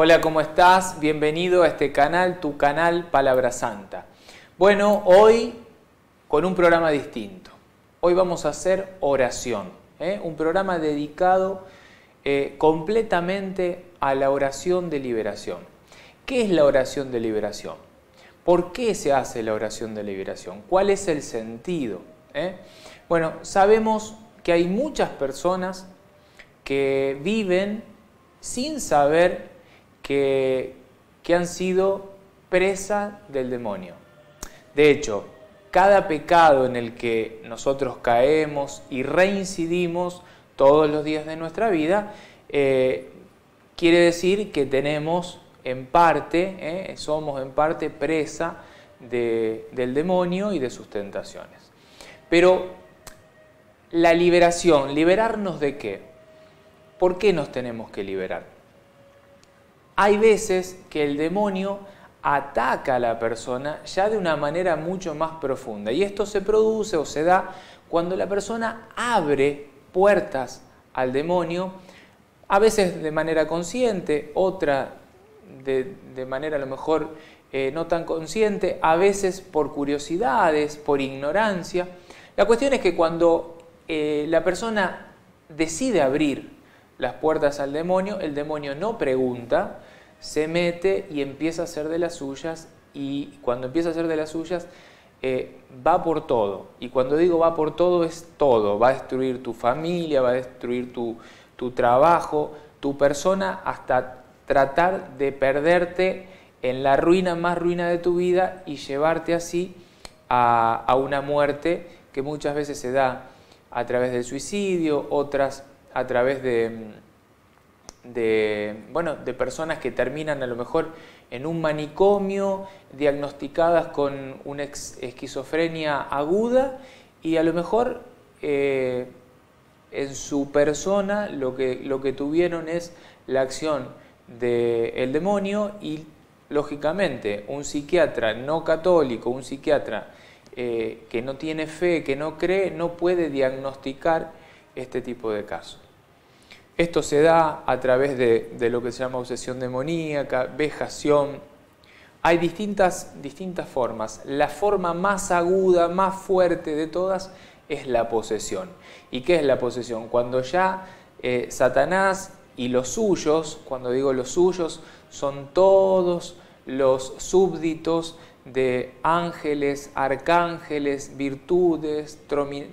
Hola, ¿cómo estás? Bienvenido a este canal, tu canal Palabra Santa. Bueno, hoy con un programa distinto. Hoy vamos a hacer oración, ¿eh? un programa dedicado eh, completamente a la oración de liberación. ¿Qué es la oración de liberación? ¿Por qué se hace la oración de liberación? ¿Cuál es el sentido? ¿Eh? Bueno, sabemos que hay muchas personas que viven sin saber que, han sido presa del demonio. De hecho, cada pecado en el que nosotros caemos y reincidimos todos los días de nuestra vida, eh, quiere decir que tenemos en parte, eh, somos en parte presa del demonio y de sus tentaciones. Pero la liberación, ¿liberarnos de qué? ¿Por qué nos tenemos que liberar? Hay veces que el demonio ataca a la persona ya de una manera mucho más profunda. Y esto se produce o se da cuando la persona abre puertas al demonio, a veces de manera consciente, otra de, manera a lo mejor eh, no tan consciente, a veces por curiosidades, por ignorancia. La cuestión es que cuando eh, la persona decide abrir las puertas al demonio, el demonio no pregunta, se mete y empieza a hacer de las suyas y cuando empieza a hacer de las suyas eh, va por todo. Y cuando digo va por todo es todo. Va a destruir tu familia, va a destruir tu, trabajo, tu persona, hasta tratar de perderte en la ruina más ruina de tu vida y llevarte así a, una muerte que muchas veces se da a través del suicidio, otras a través de, de, bueno, de personas que terminan a lo mejor en un manicomio, diagnosticadas con una esquizofrenia aguda y a lo mejor eh, en su persona lo que, lo que tuvieron es la acción del demonio y lógicamente un psiquiatra no católico, un psiquiatra eh, que no tiene fe, que no cree, no puede diagnosticar este tipo de casos. Esto se da a través de, lo que se llama obsesión demoníaca, vejación. Hay distintas, distintas formas. La forma más aguda, más fuerte de todas es la posesión. ¿Y qué es la posesión? Cuando ya eh, Satanás y los suyos, cuando digo los suyos, son todos los súbditos de ángeles, arcángeles, virtudes,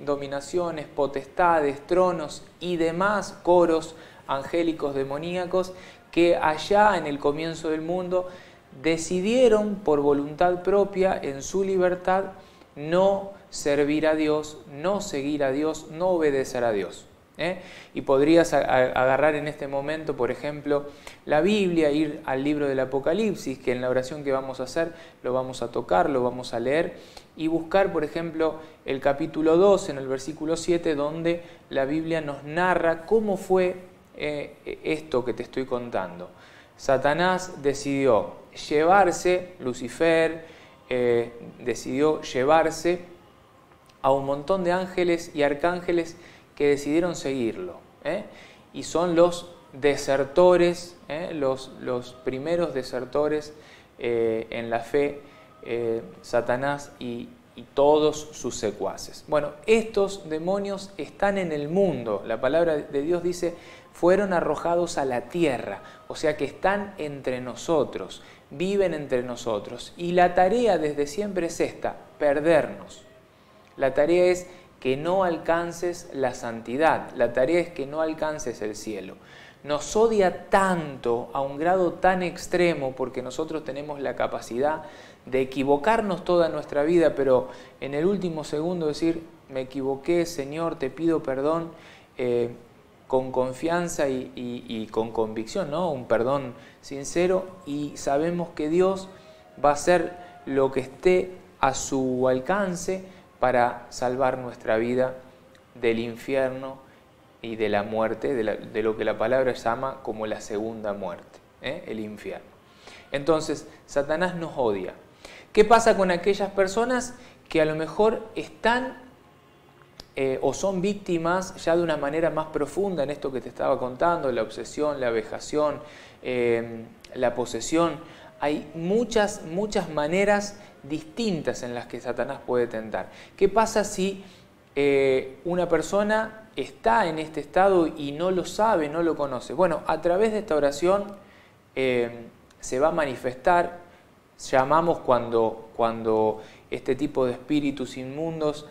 dominaciones, potestades, tronos y demás coros angélicos demoníacos que allá en el comienzo del mundo decidieron por voluntad propia, en su libertad, no servir a Dios, no seguir a Dios, no obedecer a Dios. ¿Eh? Y podrías agarrar en este momento, por ejemplo, la Biblia, ir al libro del Apocalipsis, que en la oración que vamos a hacer lo vamos a tocar, lo vamos a leer, y buscar, por ejemplo, el capítulo 2, en el versículo 7, donde la Biblia nos narra cómo fue eh, esto que te estoy contando. Satanás decidió llevarse, Lucifer eh, decidió llevarse a un montón de ángeles y arcángeles que decidieron seguirlo. ¿eh? Y son los desertores, ¿eh? los, primeros desertores eh, en la fe, Satanás y, y todos sus secuaces. Bueno, estos demonios están en el mundo. La palabra de Dios dice, fueron arrojados a la tierra, o sea que están entre nosotros, viven entre nosotros. Y la tarea desde siempre es esta, perdernos. La tarea es que no alcances la santidad, la tarea es que no alcances el cielo. Nos odia tanto a un grado tan extremo porque nosotros tenemos la capacidad de equivocarnos toda nuestra vida, pero en el último segundo decir, me equivoqué, Señor, te pido perdón, eh, con confianza y, y, con convicción, ¿no? Un perdón sincero y sabemos que Dios va a hacer lo que esté a su alcance para salvar nuestra vida del infierno y de la muerte, de, lo que la palabra llama como la segunda muerte, ¿eh? el infierno. Entonces, Satanás nos odia. ¿Qué pasa con aquellas personas que a lo mejor están eh, o son víctimas ya de una manera más profunda en esto que te estaba contando, la obsesión, la vejación, eh, la posesión. Hay muchas, muchas maneras distintas en las que Satanás puede tentar. ¿Qué pasa si eh, una persona está en este estado y no lo sabe, no lo conoce? Bueno, a través de esta oración se va a manifestar, llamamos cuando, cuando este tipo de espíritus inmundos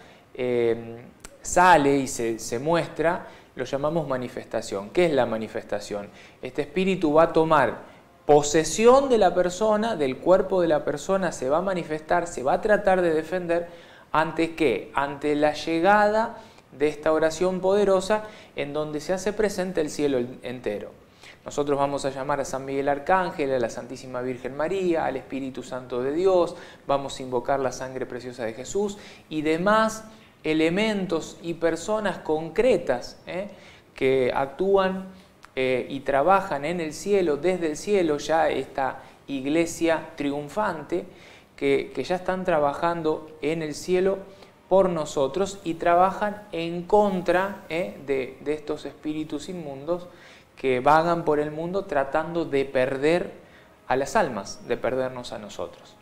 sale y se, muestra, lo llamamos manifestación. ¿Qué es la manifestación? Este espíritu va a tomar posesión de la persona, del cuerpo de la persona, se va a manifestar, se va a tratar de defender ante qué? Ante la llegada de esta oración poderosa en donde se hace presente el cielo entero. Nosotros vamos a llamar a San Miguel Arcángel, a la Santísima Virgen María, al Espíritu Santo de Dios, vamos a invocar la sangre preciosa de Jesús y demás elementos y personas concretas ¿eh? que actúan eh, y trabajan en el cielo, desde el cielo, ya esta iglesia triunfante, que, ya están trabajando en el cielo por nosotros y trabajan en contra ¿eh? de, de estos espíritus inmundos que vagan por el mundo tratando de perder a las almas, de perdernos a nosotros.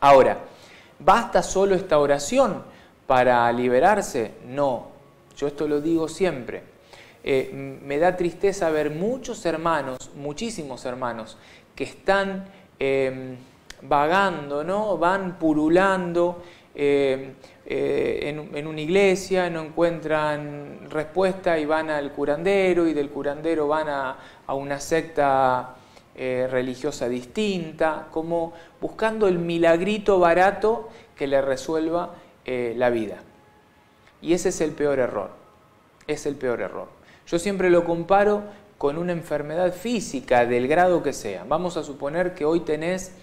Ahora, ¿basta solo esta oración? para liberarse? No, yo esto lo digo siempre. Eh, me da tristeza ver muchos hermanos, muchísimos hermanos, que están em, vagando, ¿no? van purulando em, eh, en, una iglesia, no encuentran respuesta y van al curandero y del curandero van a, una secta eh, religiosa distinta, como buscando el milagrito barato que le resuelva la vida. Y ese es el peor error. Es el peor error. Yo siempre lo comparo con una enfermedad física del grado que sea. Vamos a suponer que hoy tenés,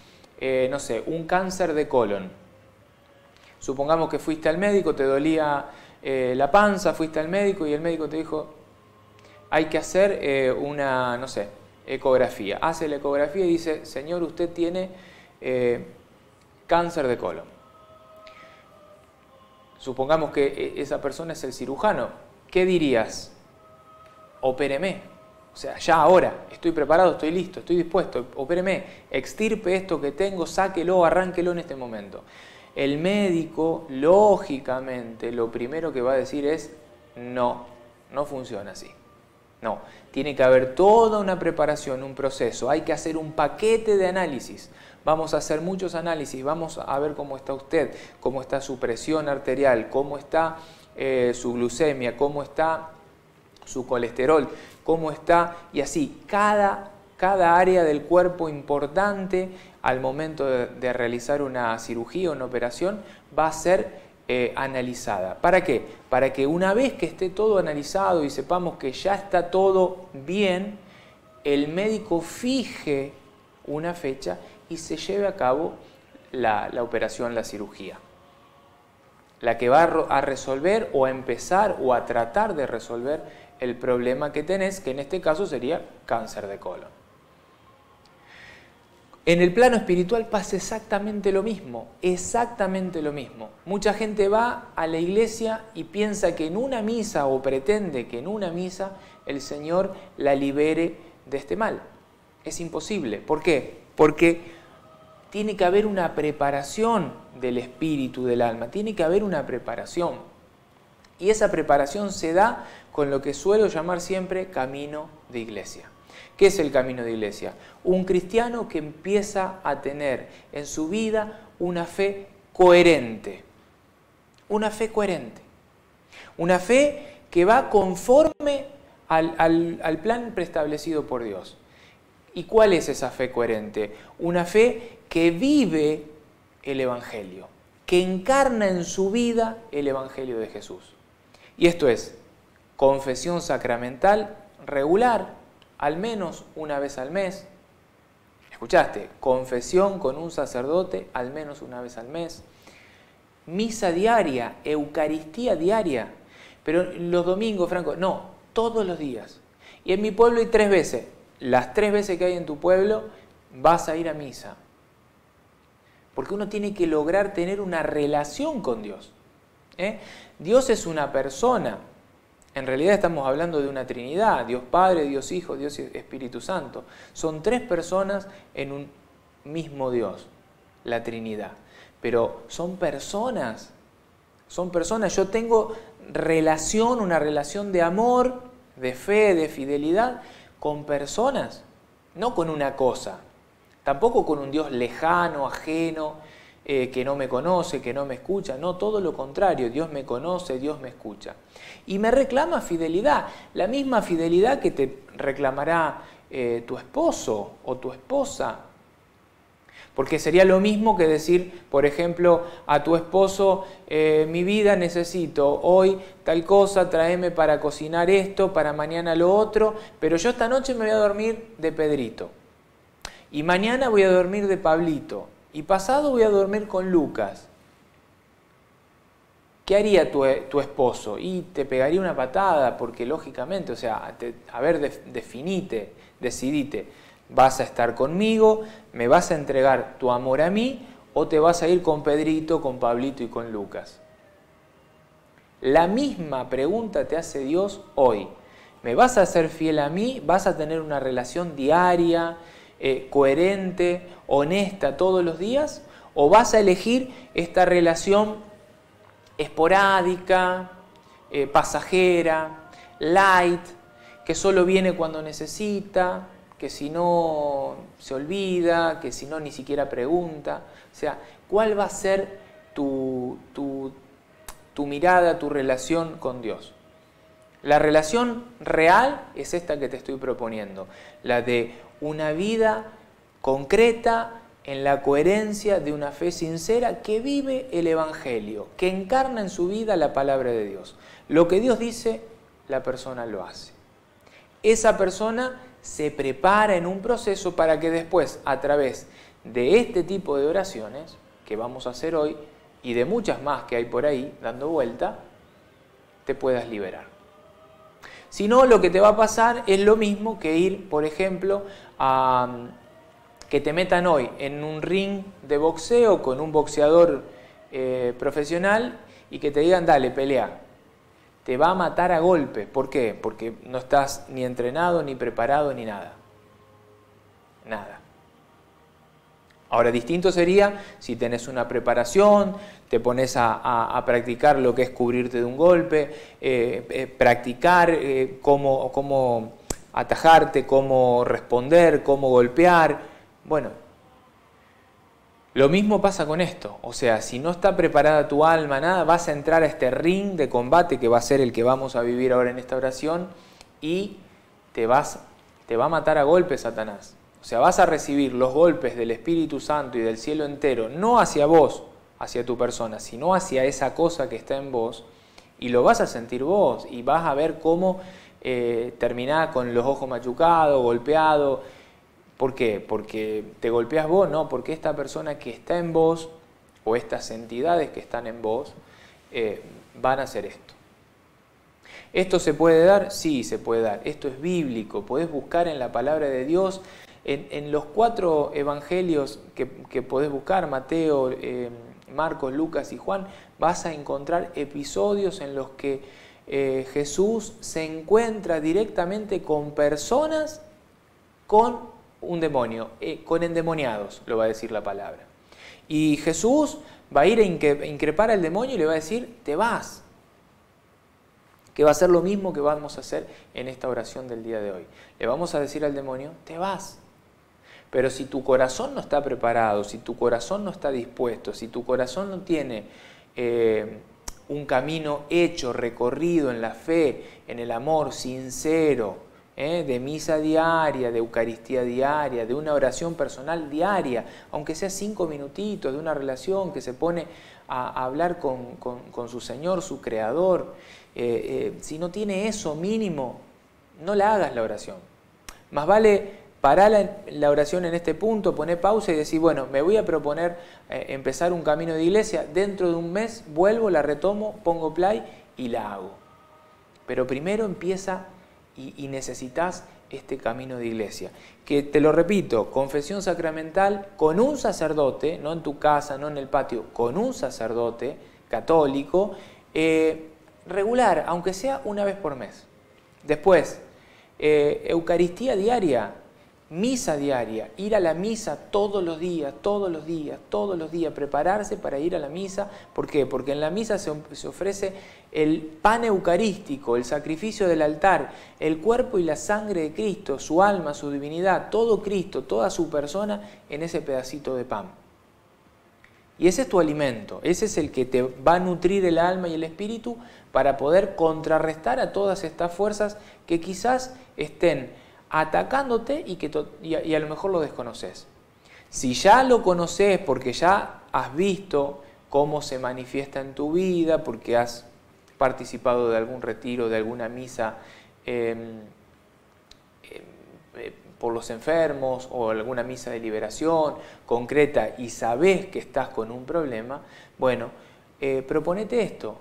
eh, no sé, un cáncer de colon. Supongamos que fuiste al médico, te dolía eh, la panza, fuiste al médico y el médico te dijo, hay que hacer una, no sé, ecografía. Hace la ecografía y dice, señor, usted tiene cáncer de colon. Supongamos que esa persona es el cirujano. ¿Qué dirías? Opéreme. O sea, ya ahora, estoy preparado, estoy listo, estoy dispuesto, opéreme, extirpe esto que tengo, sáquelo, arránquelo en este momento. El médico, lógicamente, lo primero que va a decir es, no, no funciona así. No, tiene que haber toda una preparación, un proceso, hay que hacer un paquete de análisis. Vamos a hacer muchos análisis, vamos a ver cómo está usted, cómo está su presión arterial, cómo está eh, su glucemia, cómo está su colesterol, cómo está, y así, cada, cada área del cuerpo importante al momento de, realizar una cirugía o una operación va a ser eh, analizada. ¿Para qué? Para que una vez que esté todo analizado y sepamos que ya está todo bien, el médico fije una fecha y se lleve a cabo la, operación, la cirugía. La que va a resolver o a empezar o a tratar de resolver el problema que tenés, que en este caso sería cáncer de colon. En el plano espiritual pasa exactamente lo mismo, exactamente lo mismo. Mucha gente va a la iglesia y piensa que en una misa o pretende que en una misa el Señor la libere de este mal. Es imposible. ¿Por qué? Porque tiene que haber una preparación del espíritu, del alma, tiene que haber una preparación. Y esa preparación se da con lo que suelo llamar siempre camino de iglesia. ¿Qué es el camino de iglesia? Un cristiano que empieza a tener en su vida una fe coherente. Una fe coherente. Una fe que va conforme al, plan preestablecido por Dios. ¿Y cuál es esa fe coherente? Una fe que vive el Evangelio, que encarna en su vida el Evangelio de Jesús. Y esto es confesión sacramental regular, al menos una vez al mes. ¿Escuchaste? Confesión con un sacerdote al menos una vez al mes. Misa diaria, Eucaristía diaria. Pero los domingos, Franco, no, todos los días. Y en mi pueblo hay tres veces. Las tres veces que hay en tu pueblo vas a ir a misa. Porque uno tiene que lograr tener una relación con Dios. ¿eh? Dios es una persona. En realidad estamos hablando de una Trinidad, Dios Padre, Dios Hijo, Dios Espíritu Santo. Son tres personas en un mismo Dios, la Trinidad. Pero son personas, son personas. Yo tengo relación, una relación de amor, de fe, de fidelidad con personas, no con una cosa. Tampoco con un Dios lejano, ajeno, eh, que no me conoce, que no me escucha. No, todo lo contrario. Dios me conoce, Dios me escucha. Y me reclama fidelidad. La misma fidelidad que te reclamará eh, tu esposo o tu esposa. Porque sería lo mismo que decir, por ejemplo, a tu esposo, eh, mi vida necesito hoy tal cosa, tráeme para cocinar esto, para mañana lo otro, pero yo esta noche me voy a dormir de Pedrito. Y mañana voy a dormir de Pablito y pasado voy a dormir con Lucas. ¿Qué haría tu, esposo? Y te pegaría una patada, porque lógicamente, o sea, a ver, definite, decidite, ¿vas a estar conmigo? ¿Me vas a entregar tu amor a mí? ¿O te vas a ir con Pedrito, con Pablito y con Lucas? La misma pregunta te hace Dios hoy. ¿Me vas a ser fiel a mí? ¿Vas a tener una relación diaria? Eh, coherente, honesta todos los días? ¿O vas a elegir esta relación esporádica, eh, pasajera, light, que solo viene cuando necesita, que si no se olvida, que si no ni siquiera pregunta? O sea, ¿cuál va a ser tu, tu mirada, tu relación con Dios? La relación real es esta que te estoy proponiendo, la de una vida concreta en la coherencia de una fe sincera que vive el Evangelio, que encarna en su vida la palabra de Dios. Lo que Dios dice, la persona lo hace. Esa persona se prepara en un proceso para que después, a través de este tipo de oraciones que vamos a hacer hoy y de muchas más que hay por ahí dando vuelta, te puedas liberar. Si no, lo que te va a pasar es lo mismo que ir, por ejemplo, a que te metan hoy en un ring de boxeo con un boxeador eh, profesional y que te digan, dale, pelea. Te va a matar a golpe. ¿Por qué? Porque no estás ni entrenado, ni preparado, ni nada. Nada. Ahora, distinto sería si tenés una preparación, te pones a, practicar lo que es cubrirte de un golpe, eh, eh, practicar cómo, cómo atajarte, cómo responder, cómo golpear. Bueno, lo mismo pasa con esto. O sea, si no está preparada tu alma, nada, vas a entrar a este ring de combate que va a ser el que vamos a vivir ahora en esta oración y te, vas, te va a matar a golpes Satanás. O sea, vas a recibir los golpes del Espíritu Santo y del cielo entero, no hacia vos, hacia tu persona, sino hacia esa cosa que está en vos, y lo vas a sentir vos, y vas a ver cómo eh, terminás con los ojos machucados, golpeado. ¿Por qué? Porque te golpeas vos, no, porque esta persona que está en vos, o estas entidades que están en vos, eh, van a hacer esto. ¿Esto se puede dar? Sí, se puede dar. Esto es bíblico. Podés buscar en la palabra de Dios en, los cuatro evangelios que, podés buscar, Mateo, eh, Marcos, Lucas y Juan, vas a encontrar episodios en los que eh, Jesús se encuentra directamente con personas con un demonio, eh, con endemoniados, lo va a decir la palabra. Y Jesús va a ir a increpar al demonio y le va a decir, te vas. Que va a ser lo mismo que vamos a hacer en esta oración del día de hoy. Le vamos a decir al demonio, te vas. Pero si tu corazón no está preparado, si tu corazón no está dispuesto, si tu corazón no tiene eh, un camino hecho, recorrido en la fe, en el amor sincero, eh, de misa diaria, de Eucaristía diaria, de una oración personal diaria, aunque sea cinco minutitos, de una relación que se pone a, hablar con, su Señor, su Creador, eh, si no tiene eso mínimo, no la hagas la oración. Más vale Pará la, oración en este punto, poné pausa y decir, bueno, me voy a proponer eh, empezar un camino de iglesia, dentro de un mes vuelvo, la retomo, pongo play y la hago. Pero primero empieza y, necesitas este camino de iglesia. Que te lo repito, confesión sacramental con un sacerdote, no en tu casa, no en el patio, con un sacerdote católico, Eh, regular, aunque sea una vez por mes. Después, eh, Eucaristía diaria, misa diaria, ir a la misa todos los días, todos los días, todos los días, prepararse para ir a la misa. ¿Por qué? Porque en la misa se, ofrece el pan eucarístico, el sacrificio del altar, el cuerpo y la sangre de Cristo, su alma, su divinidad, todo Cristo, toda su persona en ese pedacito de pan. Y ese es tu alimento, ese es el que te va a nutrir el alma y el espíritu para poder contrarrestar a todas estas fuerzas que quizás estén atacándote y, que y, a, lo mejor lo desconoces. Si ya lo conoces porque ya has visto cómo se manifiesta en tu vida, porque has participado de algún retiro, de alguna misa em, em, eh, por los enfermos o alguna misa de liberación concreta y sabes que estás con un problema, bueno, eh, proponete esto,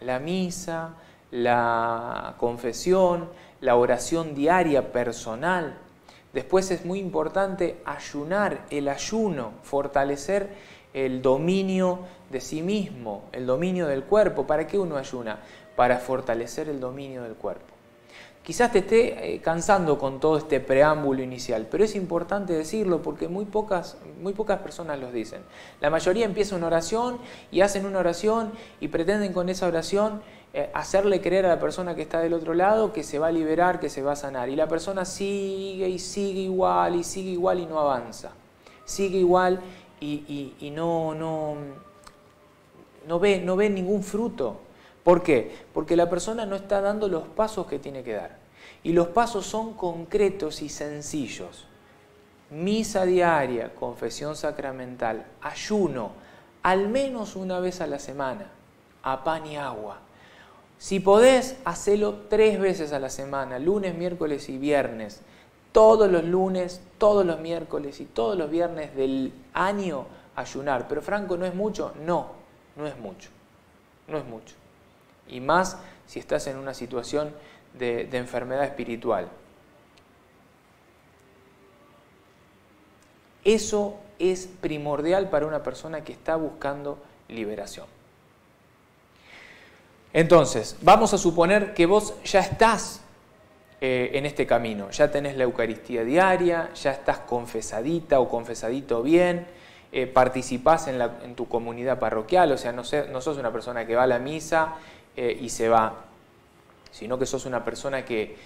la misa, la confesión, la oración diaria personal. Después es muy importante ayunar, el ayuno, fortalecer el dominio de sí mismo, el dominio del cuerpo. ¿Para qué uno ayuna? Para fortalecer el dominio del cuerpo. Quizás te esté eh, cansando con todo este preámbulo inicial, pero es importante decirlo porque muy pocas, muy pocas personas lo dicen. La mayoría empieza una oración y hacen una oración y pretenden con esa oración eh, hacerle creer a la persona que está del otro lado que se va a liberar, que se va a sanar. Y la persona sigue y sigue igual y sigue igual y no avanza. Sigue igual y, no, no, no, ve, no ve ningún fruto. ¿Por qué? Porque la persona no está dando los pasos que tiene que dar. Y los pasos son concretos y sencillos. Misa diaria, confesión sacramental, ayuno, al menos una vez a la semana, a pan y agua si podés, hacelo tres veces a la semana, lunes, miércoles y viernes. Todos los lunes, todos los miércoles y todos los viernes del año ayunar. Pero Franco, ¿no es mucho? No, no es mucho. No es mucho. Y más si estás en una situación de, de enfermedad espiritual. Eso es primordial para una persona que está buscando liberación. Entonces, vamos a suponer que vos ya estás eh, en este camino, ya tenés la Eucaristía diaria, ya estás confesadita o confesadito bien, eh, participás en, tu comunidad parroquial, o sea, no, sos una persona que va a la misa eh, y se va, sino que sos una persona que,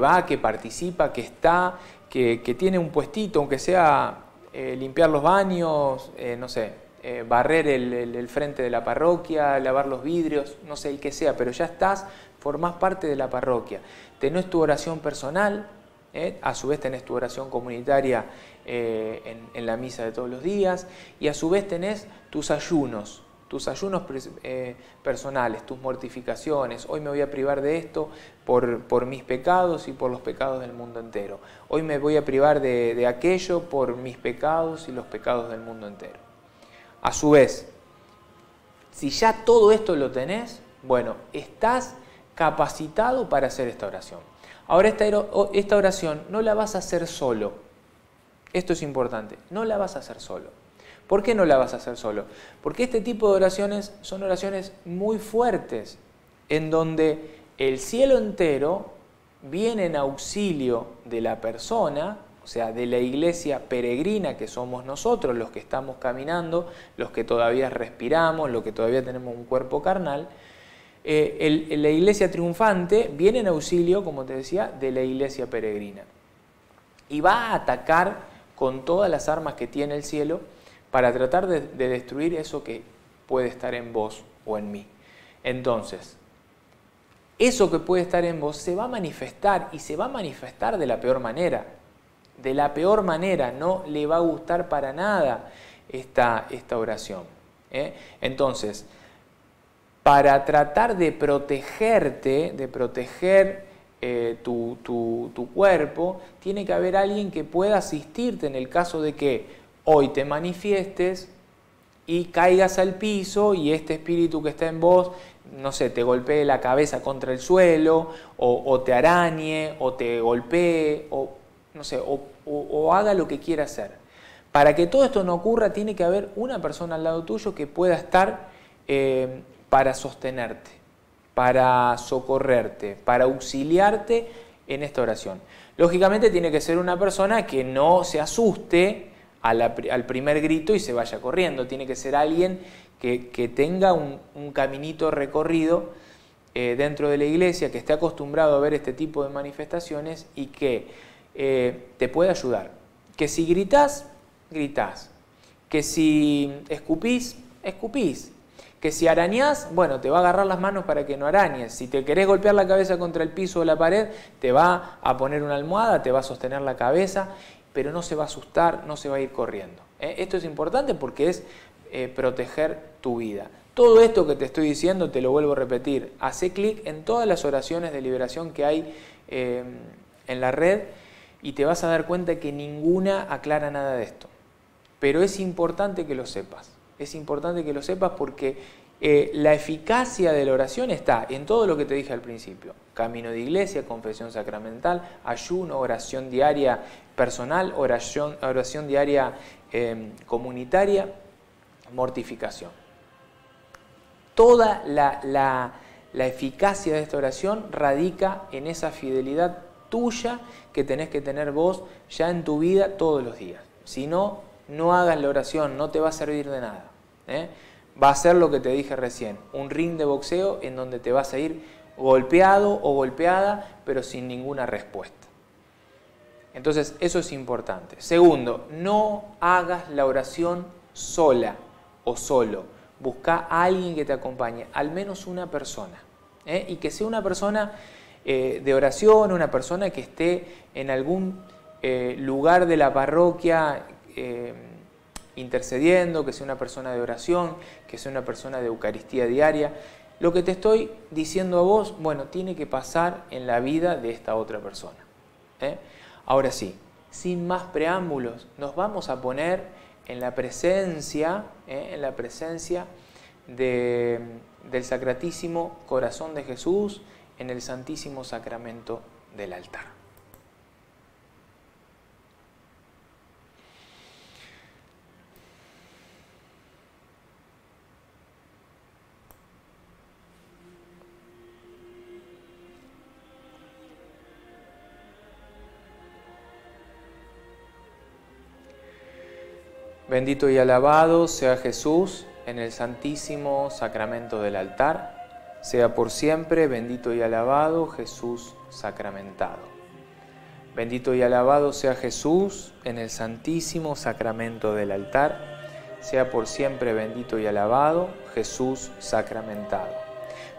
va, que participa, que está, que, que, tiene un puestito, aunque sea limpiar los baños, no sé, eh, barrer el, frente de la parroquia, lavar los vidrios, no sé el que sea, pero ya estás, formás parte de la parroquia. Tenés tu oración personal, eh, a su vez tenés tu oración comunitaria eh, en, la misa de todos los días, y a su vez tenés tus ayunos, tus ayunos personales, tus mortificaciones. Hoy me voy a privar de esto por, mis pecados y por los pecados del mundo entero. Hoy me voy a privar de aquello por mis pecados y los pecados del mundo entero. A su vez, si ya todo esto lo tenés, bueno, estás capacitado para hacer esta oración. Ahora esta oración no la vas a hacer solo. Esto es importante, no la vas a hacer solo. ¿Por qué no la vas a hacer solo? Porque este tipo de oraciones son oraciones muy fuertes, en donde el cielo entero viene en auxilio de la persona o sea, de la iglesia peregrina que somos nosotros, los que estamos caminando, los que todavía respiramos, los que todavía tenemos un cuerpo carnal, eh, la iglesia triunfante viene en auxilio, como te decía, de la iglesia peregrina. Y va a atacar con todas las armas que tiene el cielo para tratar de destruir eso que puede estar en vos o en mí. Entonces, eso que puede estar en vos se va a manifestar y se va a manifestar de la peor manera de la peor manera, no le va a gustar para nada esta, esta oración. ¿eh? Entonces, para tratar de protegerte, de proteger eh, tu, tu, cuerpo, tiene que haber alguien que pueda asistirte en el caso de que hoy te manifiestes y caigas al piso y este espíritu que está en vos, no sé, te golpee la cabeza contra el suelo, o, o te arañe, o te golpee, o no sé, o, haga lo que quiera hacer. Para que todo esto no ocurra, tiene que haber una persona al lado tuyo que pueda estar eh, para sostenerte, para socorrerte, para auxiliarte en esta oración. Lógicamente tiene que ser una persona que no se asuste al primer grito y se vaya corriendo. Tiene que ser alguien que, tenga un, caminito recorrido eh, dentro de la iglesia, que esté acostumbrado a ver este tipo de manifestaciones y que eh, te pueda ayudar. Que si gritas, gritas. Que si escupís, escupís. Que si arañás, bueno, te va a agarrar las manos para que no arañes. Si te querés golpear la cabeza contra el piso o la pared, te va a poner una almohada, te va a sostener la cabeza, pero no se va a asustar, no se va a ir corriendo. ¿eh? Esto es importante porque es eh, proteger tu vida. Todo esto que te estoy diciendo, te lo vuelvo a repetir, hace clic en todas las oraciones de liberación que hay en la red y te vas a dar cuenta que ninguna aclara nada de esto. Pero es importante que lo sepas. Es importante que lo sepas porque eh, la eficacia de la oración está en todo lo que te dije al principio. Camino de iglesia, confesión sacramental, ayuno, oración diaria personal, oración, oración diaria em, comunitaria, mortificación. Toda la, la eficacia de esta oración radica en esa fidelidad tuya que tenés que tener vos ya en tu vida todos los días. Si no, no hagas la oración, no te va a servir de nada. ¿eh? Va a ser lo que te dije recién, un ring de boxeo en donde te vas a ir golpeado o golpeada, pero sin ninguna respuesta. Entonces, eso es importante. Segundo, no hagas la oración sola o solo. Busca a alguien que te acompañe, al menos una persona. ¿eh? Y que sea una persona eh, de oración, una persona que esté en algún eh, lugar de la parroquia eh, intercediendo, que sea una persona de oración, que sea una persona de Eucaristía diaria. Lo que te estoy diciendo a vos, bueno, tiene que pasar en la vida de esta otra persona. Ahora sí, sin más preámbulos, nos vamos a poner en la presencia, en la presencia del Sacratísimo Corazón de Jesús, en el Santísimo Sacramento del altar. Bendito y alabado sea Jesús en el Santísimo Sacramento del altar sea por siempre bendito y alabado Jesús sacramentado. Bendito y alabado sea Jesús en el santísimo sacramento del altar. Sea por siempre bendito y alabado Jesús sacramentado.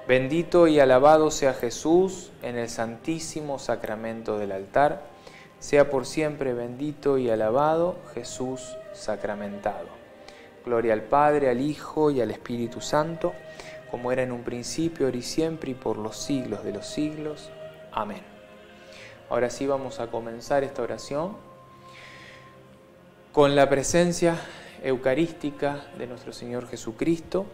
Bendito y alabado sea Jesús en el santísimo sacramento del altar. Sea por siempre bendito y alabado Jesús sacramentado. Gloria al Padre, al Hijo y al Espíritu Santo como era en un principio, ahora y siempre, y por los siglos de los siglos. Amén. Ahora sí vamos a comenzar esta oración con la presencia eucarística de nuestro Señor Jesucristo,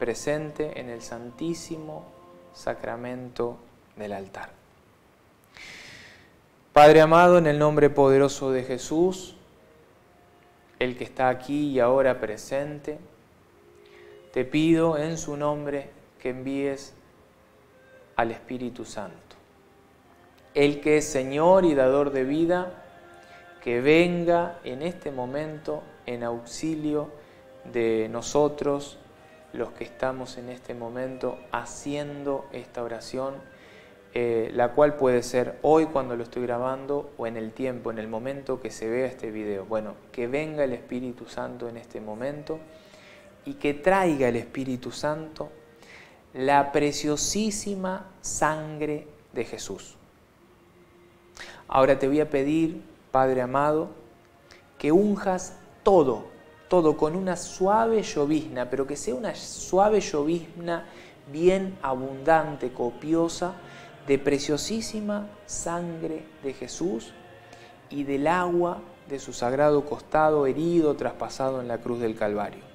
presente en el santísimo sacramento del altar. Padre amado, en el nombre poderoso de Jesús, el que está aquí y ahora presente, te pido en su nombre que envíes al Espíritu Santo. El que es Señor y dador de vida, que venga en este momento en auxilio de nosotros, los que estamos en este momento haciendo esta oración, eh, la cual puede ser hoy cuando lo estoy grabando o en el tiempo, en el momento que se vea este video. Bueno, que venga el Espíritu Santo en este momento y que traiga el Espíritu Santo la preciosísima sangre de Jesús. Ahora te voy a pedir, Padre amado, que unjas todo, todo con una suave llovizna, pero que sea una suave llovizna bien abundante, copiosa, de preciosísima sangre de Jesús y del agua de su sagrado costado herido, traspasado en la cruz del Calvario.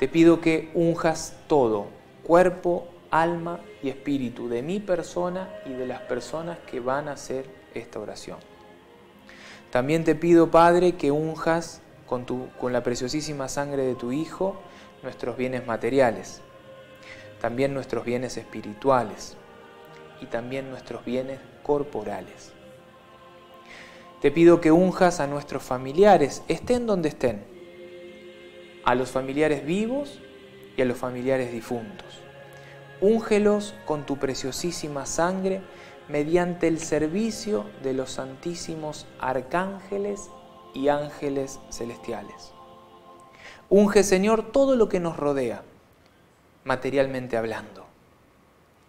Te pido que unjas todo, cuerpo, alma y espíritu de mi persona y de las personas que van a hacer esta oración. También te pido, Padre, que unjas con, con la preciosísima sangre de tu Hijo nuestros bienes materiales, también nuestros bienes espirituales y también nuestros bienes corporales. Te pido que unjas a nuestros familiares, estén donde estén, a los familiares vivos y a los familiares difuntos. Úngelos con tu preciosísima sangre mediante el servicio de los santísimos arcángeles y ángeles celestiales. Unge, Señor, todo lo que nos rodea, materialmente hablando.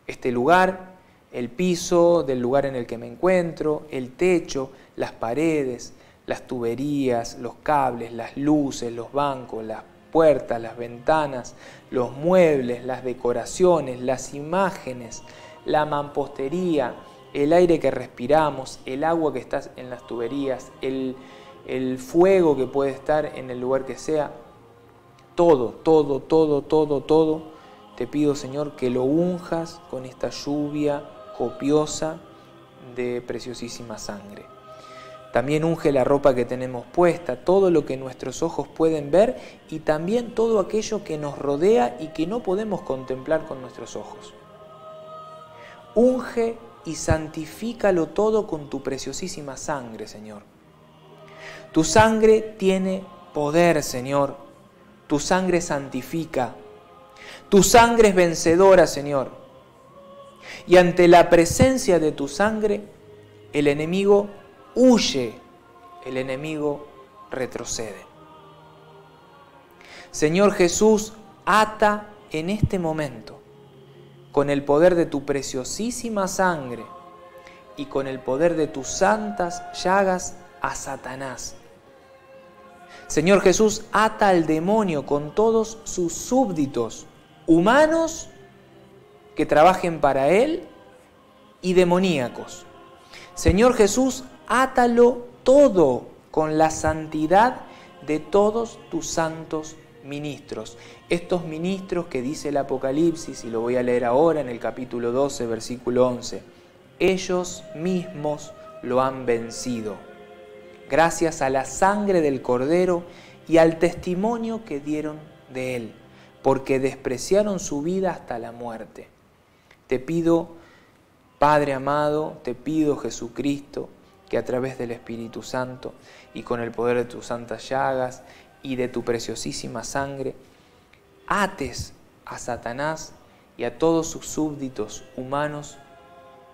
Este lugar, el piso del lugar en el que me encuentro, el techo, las paredes, las tuberías, los cables, las luces, los bancos, las puertas, las ventanas, los muebles, las decoraciones, las imágenes, la mampostería, el aire que respiramos, el agua que está en las tuberías, el, el fuego que puede estar en el lugar que sea, todo, todo, todo, todo, todo, te pido Señor que lo unjas con esta lluvia copiosa de preciosísima sangre. También unge la ropa que tenemos puesta, todo lo que nuestros ojos pueden ver y también todo aquello que nos rodea y que no podemos contemplar con nuestros ojos. Unge y santifícalo todo con tu preciosísima sangre, Señor. Tu sangre tiene poder, Señor. Tu sangre santifica. Tu sangre es vencedora, Señor. Y ante la presencia de tu sangre, el enemigo huye, el enemigo retrocede. Señor Jesús, ata en este momento, con el poder de tu preciosísima sangre y con el poder de tus santas llagas a Satanás. Señor Jesús, ata al demonio con todos sus súbditos, humanos que trabajen para él y demoníacos. Señor Jesús, átalo todo con la santidad de todos tus santos ministros. Estos ministros que dice el Apocalipsis, y lo voy a leer ahora en el capítulo 12, versículo 11, ellos mismos lo han vencido, gracias a la sangre del Cordero y al testimonio que dieron de él, porque despreciaron su vida hasta la muerte. Te pido, Padre amado, te pido Jesucristo, que a través del Espíritu Santo y con el poder de tus santas llagas y de tu preciosísima sangre, ates a Satanás y a todos sus súbditos humanos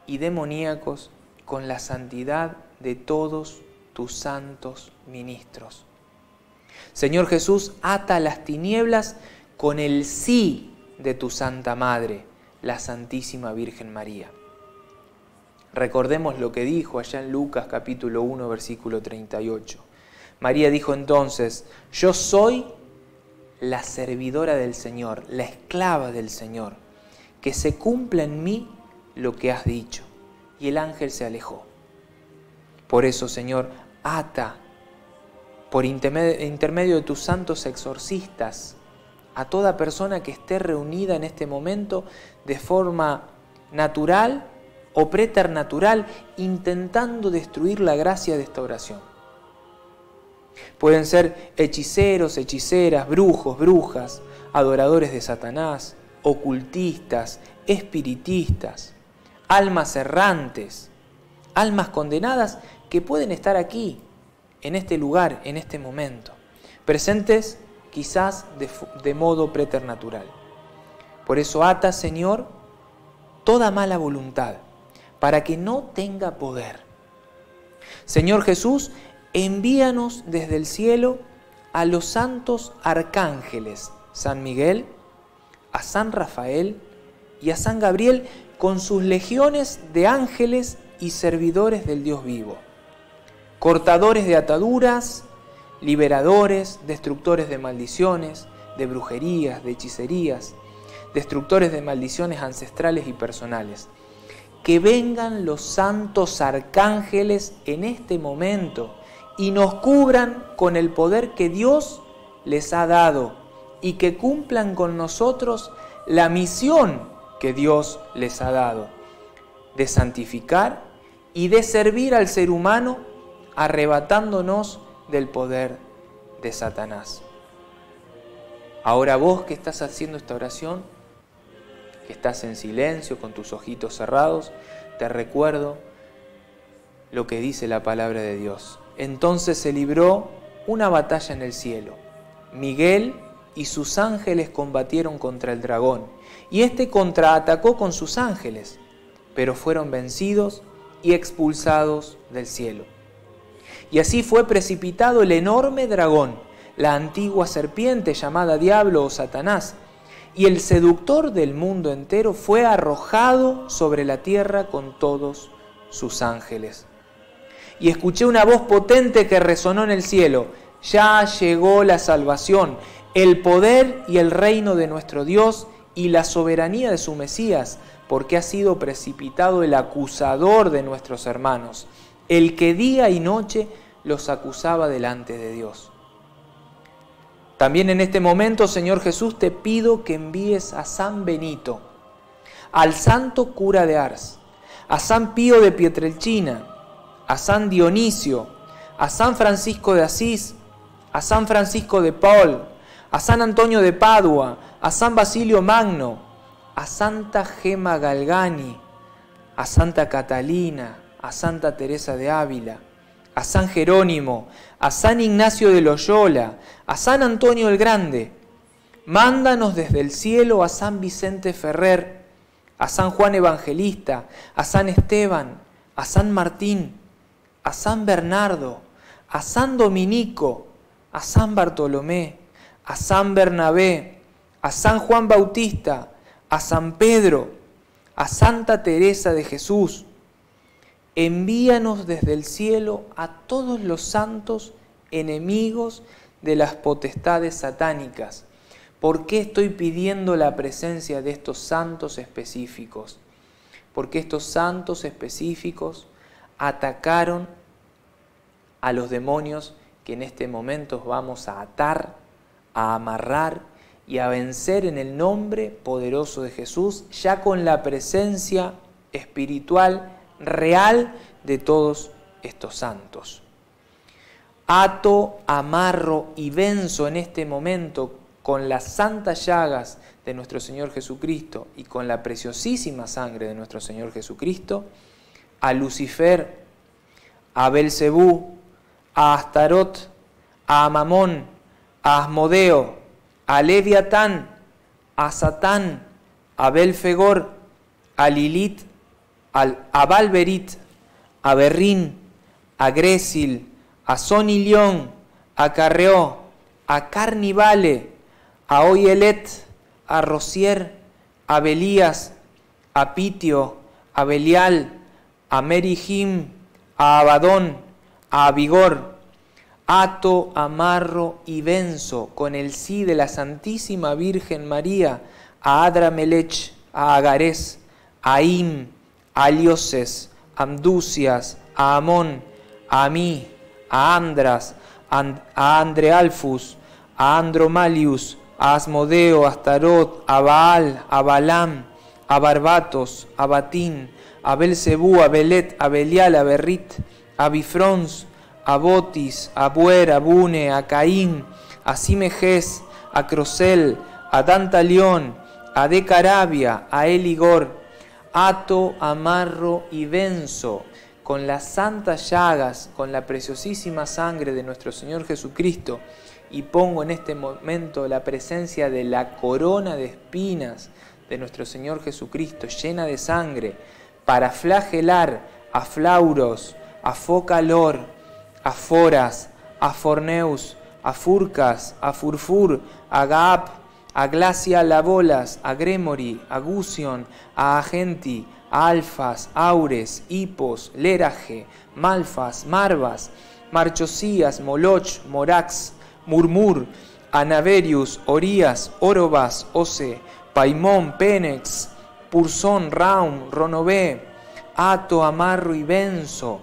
y demoníacos con la santidad de todos tus santos ministros. Señor Jesús, ata las tinieblas con el sí de tu Santa Madre, la Santísima Virgen María. Recordemos lo que dijo allá en Lucas capítulo 1 versículo 38. María dijo entonces, yo soy la servidora del Señor, la esclava del Señor, que se cumpla en mí lo que has dicho. Y el ángel se alejó. Por eso, Señor, ata por intermedio de tus santos exorcistas a toda persona que esté reunida en este momento de forma natural o preternatural intentando destruir la gracia de esta oración. Pueden ser hechiceros, hechiceras, brujos, brujas, adoradores de Satanás, ocultistas, espiritistas, almas errantes, almas condenadas que pueden estar aquí, en este lugar, en este momento, presentes quizás de, de modo preternatural. Por eso ata, Señor, toda mala voluntad, para que no tenga poder. Señor Jesús, envíanos desde el cielo a los santos arcángeles, San Miguel, a San Rafael y a San Gabriel con sus legiones de ángeles y servidores del Dios vivo, cortadores de ataduras, liberadores, destructores de maldiciones, de brujerías, de hechicerías, destructores de maldiciones ancestrales y personales que vengan los santos arcángeles en este momento y nos cubran con el poder que Dios les ha dado y que cumplan con nosotros la misión que Dios les ha dado de santificar y de servir al ser humano arrebatándonos del poder de Satanás. Ahora vos que estás haciendo esta oración, que estás en silencio con tus ojitos cerrados, te recuerdo lo que dice la palabra de Dios. Entonces se libró una batalla en el cielo. Miguel y sus ángeles combatieron contra el dragón, y éste contraatacó con sus ángeles, pero fueron vencidos y expulsados del cielo. Y así fue precipitado el enorme dragón, la antigua serpiente llamada Diablo o Satanás, y el seductor del mundo entero fue arrojado sobre la tierra con todos sus ángeles. Y escuché una voz potente que resonó en el cielo, ya llegó la salvación, el poder y el reino de nuestro Dios y la soberanía de su Mesías, porque ha sido precipitado el acusador de nuestros hermanos, el que día y noche los acusaba delante de Dios. También en este momento, Señor Jesús, te pido que envíes a San Benito, al santo cura de Ars, a San Pío de Pietrelchina, a San Dionisio, a San Francisco de Asís, a San Francisco de Paul, a San Antonio de Padua, a San Basilio Magno, a Santa Gema Galgani, a Santa Catalina, a Santa Teresa de Ávila, a San Jerónimo, a San Ignacio de Loyola, a San Antonio el Grande. Mándanos desde el cielo a San Vicente Ferrer, a San Juan Evangelista, a San Esteban, a San Martín, a San Bernardo, a San Dominico, a San Bartolomé, a San Bernabé, a San Juan Bautista, a San Pedro, a Santa Teresa de Jesús. Envíanos desde el cielo a todos los santos enemigos de las potestades satánicas. ¿Por qué estoy pidiendo la presencia de estos santos específicos? Porque estos santos específicos atacaron a los demonios que en este momento vamos a atar, a amarrar y a vencer en el nombre poderoso de Jesús, ya con la presencia espiritual real de todos estos santos. Ato, amarro y venzo en este momento con las santas llagas de nuestro Señor Jesucristo y con la preciosísima sangre de nuestro Señor Jesucristo a Lucifer, a Belcebú, a Astarot, a Mamón, a Asmodeo, a Leviatán, a Satán, a Belfegor, a A Balberit, a Berrín, a Gresil, a Sonilión, a Carreó, a Carnivale, a Oyelet, a Rosier, a Belías, a Pitio, a Belial, a Merihim, a Abadón, a Vigor, ato, amarro y venzo con el sí de la Santísima Virgen María a Adramelech, a Agarés, a Im, a Lioses, a Amducias, a Amón, a mí, a Andras, a Andrealfus, a Andromalius, a Asmodeo, a Astarot, a Baal, a Balam, a Barbatos, a Batín, a Belcebú, a Belet, a Belial, a Berrit, a Bifrons, a Botis, a Buer, a Bune, a Caín, a Simejes, a Crosel, a Dantalión, a Decarabia, a Eligor, ato, amarro y venzo con las santas llagas, con la preciosísima sangre de nuestro Señor Jesucristo, y pongo en este momento la presencia de la corona de espinas de nuestro Señor Jesucristo, llena de sangre, para flagelar a Flauros, a Focalor, a Foras, a Forneus, a Furcas, a Furfur, a Gaap, a Glacia Labolas, a Gremory, a Gusion, a Agenti, a Alfas, Aures, Hipos, Leraje, Malfas, Marvas, Marchosías, Moloch, Morax, Murmur, Anaverius, Orías, Orobas, Ose, Paimón, Penex, Pursón, Raum, Ronové, Ato, Amarro y Benzo,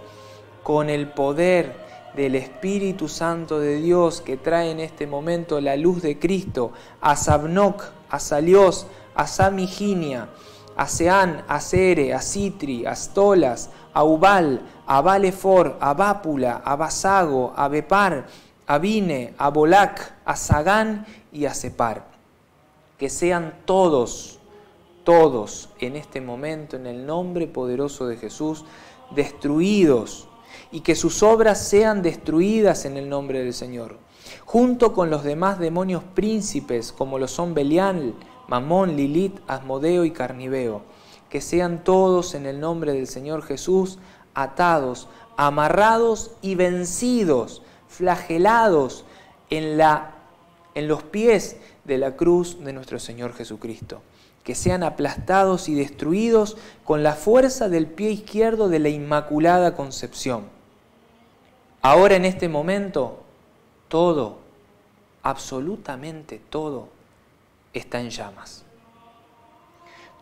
con el poder del Espíritu Santo de Dios que trae en este momento la luz de Cristo, a Sabnoc, a Salios, a Samiginia, a Seán, a Sere, a Citri, a Stolas, a Ubal, a Valefor, a Vápula, a Basago, a Bepar, a Bine, a Bolac, a Sagán y a Separ. Que sean todos, todos en este momento, en el nombre poderoso de Jesús, destruidos y que sus obras sean destruidas en el nombre del Señor, junto con los demás demonios príncipes como lo son Belial, Mamón, Lilith, Asmodeo y Carniveo, que sean todos en el nombre del Señor Jesús atados, amarrados y vencidos, flagelados en, la, en los pies de la cruz de nuestro Señor Jesucristo que sean aplastados y destruidos con la fuerza del pie izquierdo de la Inmaculada Concepción. Ahora en este momento, todo, absolutamente todo, está en llamas.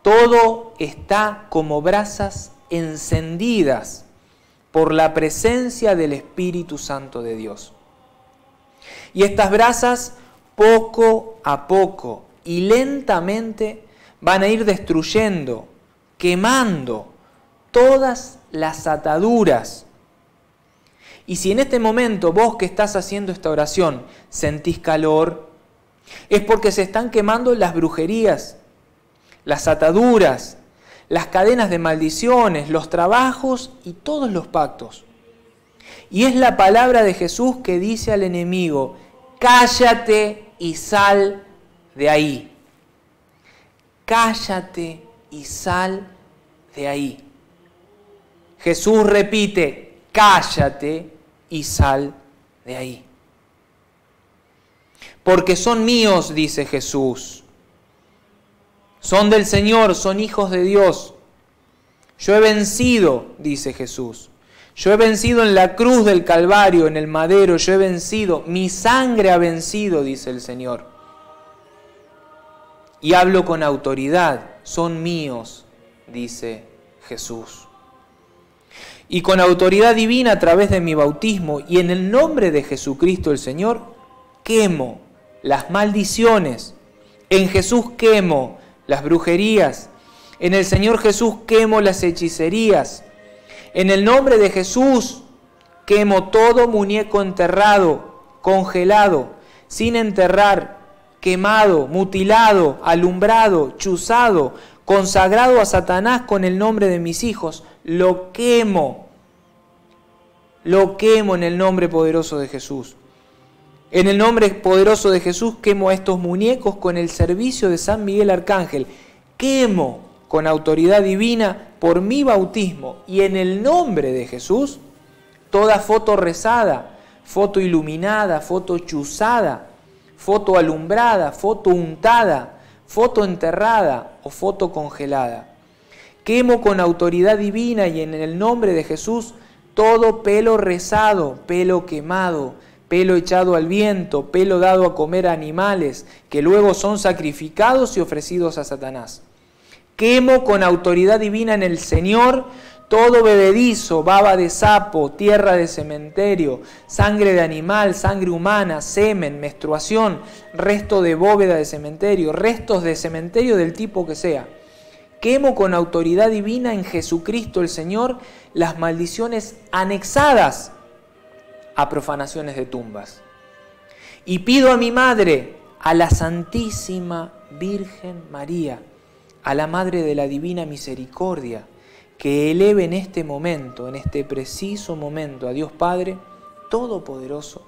Todo está como brasas encendidas por la presencia del Espíritu Santo de Dios. Y estas brasas poco a poco y lentamente van a ir destruyendo, quemando todas las ataduras. Y si en este momento vos que estás haciendo esta oración sentís calor, es porque se están quemando las brujerías, las ataduras, las cadenas de maldiciones, los trabajos y todos los pactos. Y es la palabra de Jesús que dice al enemigo, cállate y sal de ahí cállate y sal de ahí. Jesús repite, cállate y sal de ahí. Porque son míos, dice Jesús. Son del Señor, son hijos de Dios. Yo he vencido, dice Jesús. Yo he vencido en la cruz del Calvario, en el madero, yo he vencido. Mi sangre ha vencido, dice el Señor y hablo con autoridad, son míos, dice Jesús. Y con autoridad divina a través de mi bautismo y en el nombre de Jesucristo el Señor, quemo las maldiciones. En Jesús quemo las brujerías. En el Señor Jesús quemo las hechicerías. En el nombre de Jesús quemo todo muñeco enterrado, congelado, sin enterrar, quemado, mutilado, alumbrado, chuzado, consagrado a Satanás con el nombre de mis hijos, lo quemo, lo quemo en el nombre poderoso de Jesús. En el nombre poderoso de Jesús quemo a estos muñecos con el servicio de San Miguel Arcángel. Quemo con autoridad divina por mi bautismo y en el nombre de Jesús toda foto rezada, foto iluminada, foto chuzada, foto alumbrada, foto untada, foto enterrada o foto congelada. Quemo con autoridad divina y en el nombre de Jesús todo pelo rezado, pelo quemado, pelo echado al viento, pelo dado a comer a animales, que luego son sacrificados y ofrecidos a Satanás. Quemo con autoridad divina en el Señor todo bebedizo, baba de sapo, tierra de cementerio, sangre de animal, sangre humana, semen, menstruación, resto de bóveda de cementerio, restos de cementerio del tipo que sea. Quemo con autoridad divina en Jesucristo el Señor las maldiciones anexadas a profanaciones de tumbas. Y pido a mi Madre, a la Santísima Virgen María, a la Madre de la Divina Misericordia, que eleve en este momento, en este preciso momento, a Dios Padre Todopoderoso,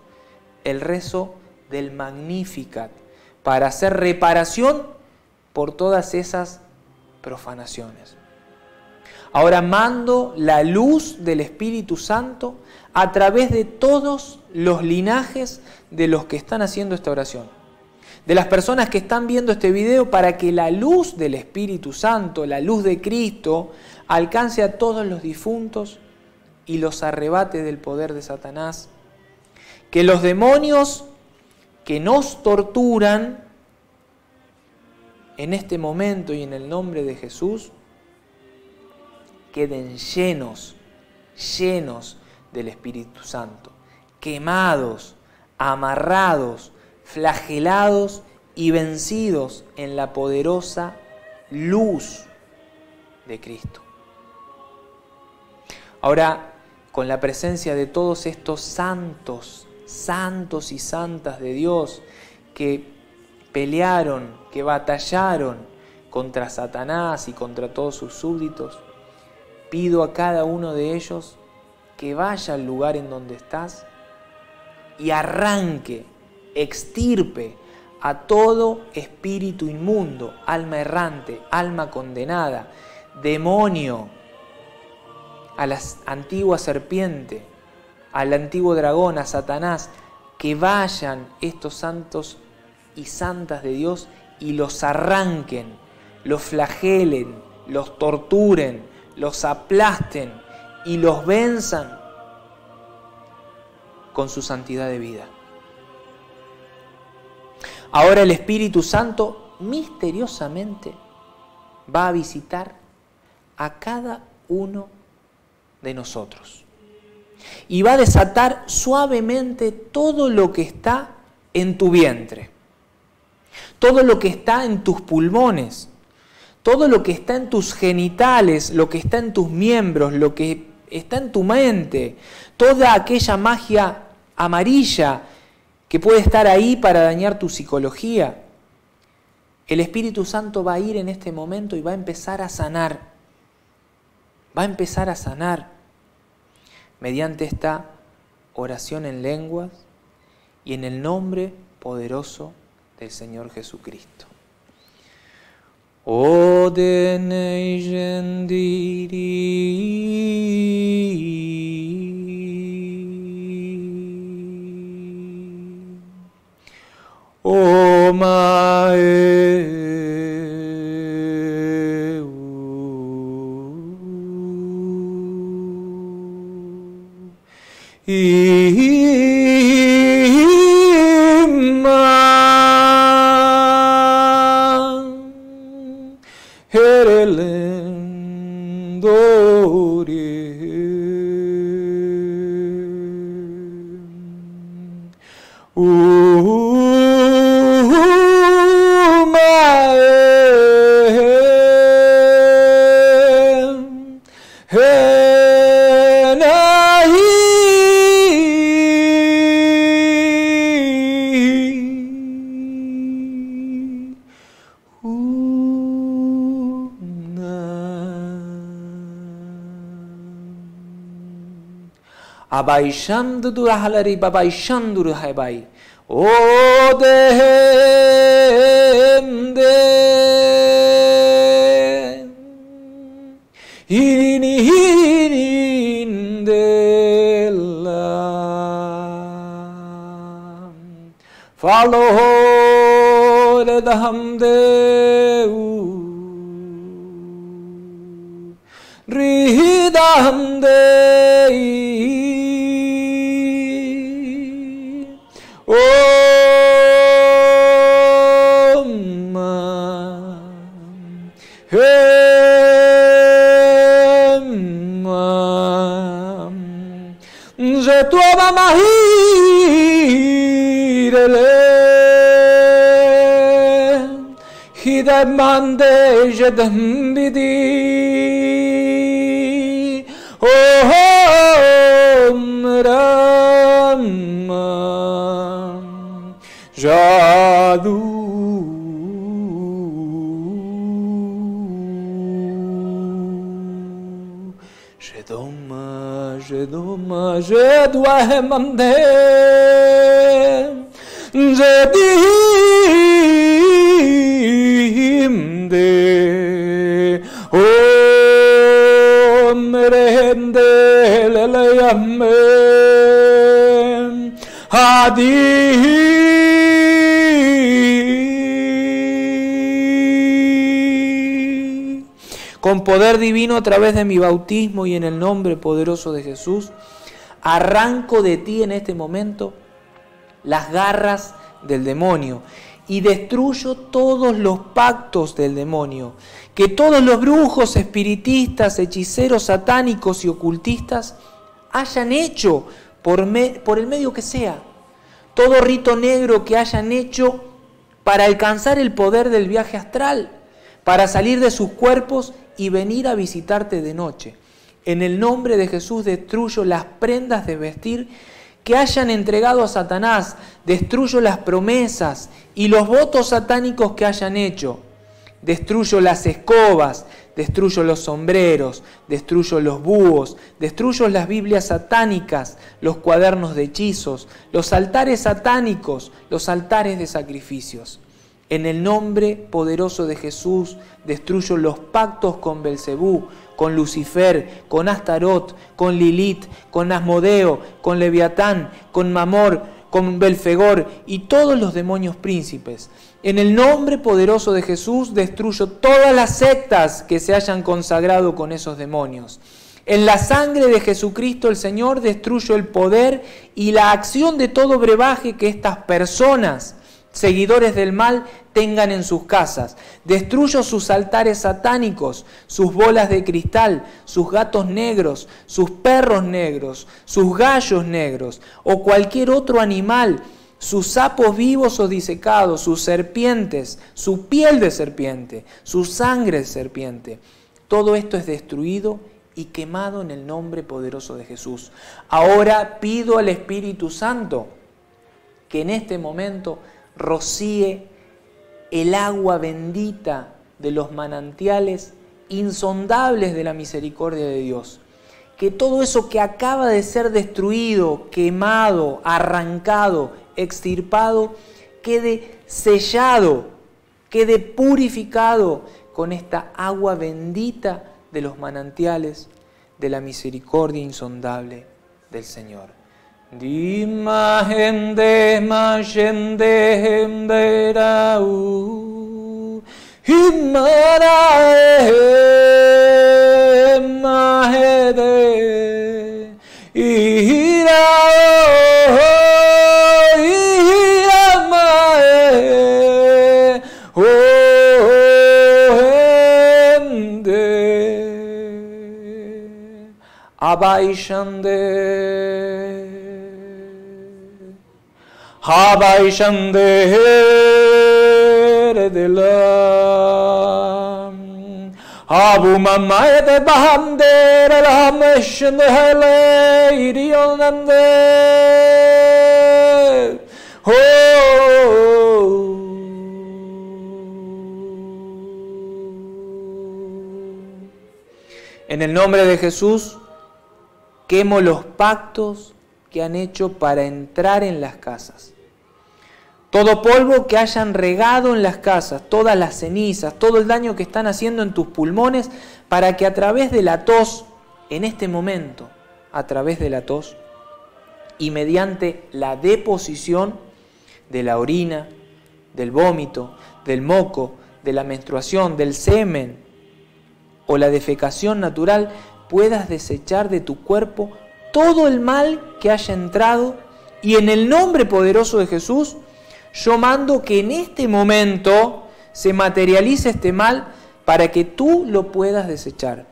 el rezo del Magnificat, para hacer reparación por todas esas profanaciones. Ahora mando la luz del Espíritu Santo a través de todos los linajes de los que están haciendo esta oración. De las personas que están viendo este video para que la luz del Espíritu Santo, la luz de Cristo, alcance a todos los difuntos y los arrebate del poder de Satanás. Que los demonios que nos torturan en este momento y en el nombre de Jesús queden llenos, llenos del Espíritu Santo, quemados, amarrados, flagelados y vencidos en la poderosa luz de Cristo. Ahora, con la presencia de todos estos santos santos y santas de Dios que pelearon, que batallaron contra Satanás y contra todos sus súbditos, pido a cada uno de ellos que vaya al lugar en donde estás y arranque, extirpe a todo espíritu inmundo, alma errante, alma condenada, demonio, a la antigua serpiente, al antiguo dragón, a Satanás, que vayan estos santos y santas de Dios y los arranquen, los flagelen, los torturen, los aplasten y los venzan con su santidad de vida. Ahora el Espíritu Santo misteriosamente va a visitar a cada uno de nosotros. Y va a desatar suavemente todo lo que está en tu vientre, todo lo que está en tus pulmones, todo lo que está en tus genitales, lo que está en tus miembros, lo que está en tu mente, toda aquella magia amarilla que puede estar ahí para dañar tu psicología. El Espíritu Santo va a ir en este momento y va a empezar a sanar. Va a empezar a sanar mediante esta oración en lenguas y en el nombre poderoso del Señor Jesucristo. O বাবাই শামদুদু আহালারি, বাবাই শামদুরু হায় বাই। ও দেহে দে হিরিনি হিরিন ফলো রে দহম দেউ। রিহিদাহম দেই। mande jadambidi oh rama jadu Jedoma, jedwa hemande, jedi poder divino a través de mi bautismo y en el nombre poderoso de Jesús, arranco de ti en este momento las garras del demonio y destruyo todos los pactos del demonio, que todos los brujos, espiritistas, hechiceros, satánicos y ocultistas hayan hecho por, por el medio que sea, todo rito negro que hayan hecho para alcanzar el poder del viaje astral, para salir de sus cuerpos y venir a visitarte de noche. En el nombre de Jesús destruyo las prendas de vestir que hayan entregado a Satanás, destruyo las promesas y los votos satánicos que hayan hecho. Destruyo las escobas, destruyo los sombreros, destruyo los búhos, destruyo las Biblias satánicas, los cuadernos de hechizos, los altares satánicos, los altares de sacrificios. En el nombre poderoso de Jesús destruyo los pactos con Belcebú, con Lucifer, con Astarot, con Lilith, con Asmodeo, con Leviatán, con Mamor, con Belfegor y todos los demonios príncipes. En el nombre poderoso de Jesús destruyo todas las sectas que se hayan consagrado con esos demonios. En la sangre de Jesucristo el Señor destruyo el poder y la acción de todo brebaje que estas personas, seguidores del mal, tengan en sus casas. Destruyo sus altares satánicos, sus bolas de cristal, sus gatos negros, sus perros negros, sus gallos negros o cualquier otro animal sus sapos vivos o disecados, sus serpientes, su piel de serpiente, su sangre de serpiente. Todo esto es destruido y quemado en el nombre poderoso de Jesús. Ahora pido al Espíritu Santo que en este momento rocíe el agua bendita de los manantiales insondables de la misericordia de Dios. Que todo eso que acaba de ser destruido, quemado, arrancado, extirpado, quede sellado, quede purificado con esta agua bendita de los manantiales de la misericordia insondable del Señor. Imagen de Mayen de Hemderau, Himara Mahede, la Abu Mamma de Bahamder Rameshande Hele Irionande Oh En el nombre de Jesús quemo los pactos que han hecho para entrar en las casas. Todo polvo que hayan regado en las casas, todas las cenizas, todo el daño que están haciendo en tus pulmones, para que a través de la tos, en este momento, a través de la tos, y mediante la deposición de la orina, del vómito, del moco, de la menstruación, del semen o la defecación natural, puedas desechar de tu cuerpo todo el mal que haya entrado y en el nombre poderoso de Jesús, yo mando que en este momento se materialice este mal para que tú lo puedas desechar.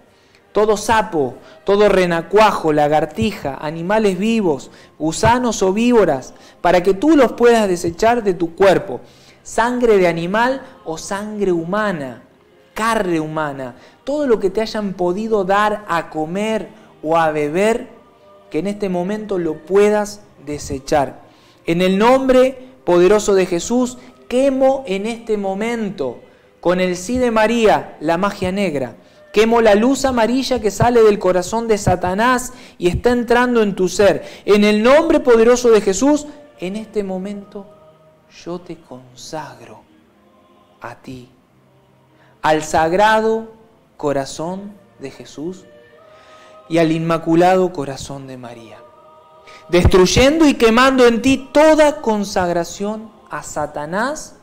Todo sapo, todo renacuajo, lagartija, animales vivos, gusanos o víboras, para que tú los puedas desechar de tu cuerpo. Sangre de animal o sangre humana, carne humana, todo lo que te hayan podido dar a comer o a beber, que en este momento lo puedas desechar. En el nombre poderoso de Jesús, quemo en este momento con el sí de María la magia negra. Quemo la luz amarilla que sale del corazón de Satanás y está entrando en tu ser. En el nombre poderoso de Jesús, en este momento yo te consagro a ti, al sagrado corazón de Jesús y al inmaculado corazón de María, destruyendo y quemando en ti toda consagración a Satanás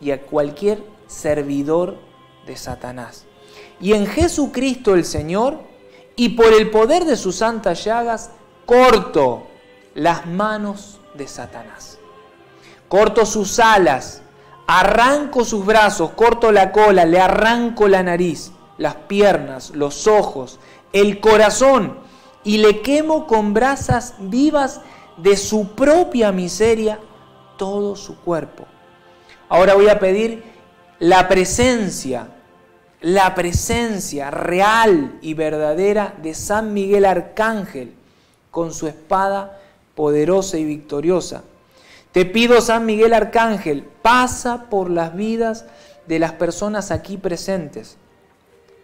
y a cualquier servidor de Satanás. Y en Jesucristo el Señor, y por el poder de sus santas llagas, corto las manos de Satanás. Corto sus alas, arranco sus brazos, corto la cola, le arranco la nariz las piernas, los ojos, el corazón, y le quemo con brasas vivas de su propia miseria todo su cuerpo. Ahora voy a pedir la presencia, la presencia real y verdadera de San Miguel Arcángel con su espada poderosa y victoriosa. Te pido, San Miguel Arcángel, pasa por las vidas de las personas aquí presentes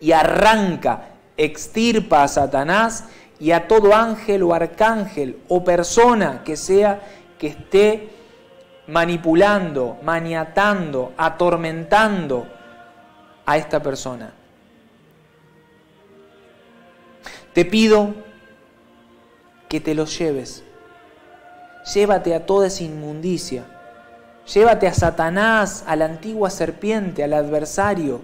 y arranca, extirpa a Satanás y a todo ángel o arcángel o persona que sea que esté manipulando, maniatando, atormentando a esta persona. Te pido que te los lleves. Llévate a toda esa inmundicia. Llévate a Satanás, a la antigua serpiente, al adversario.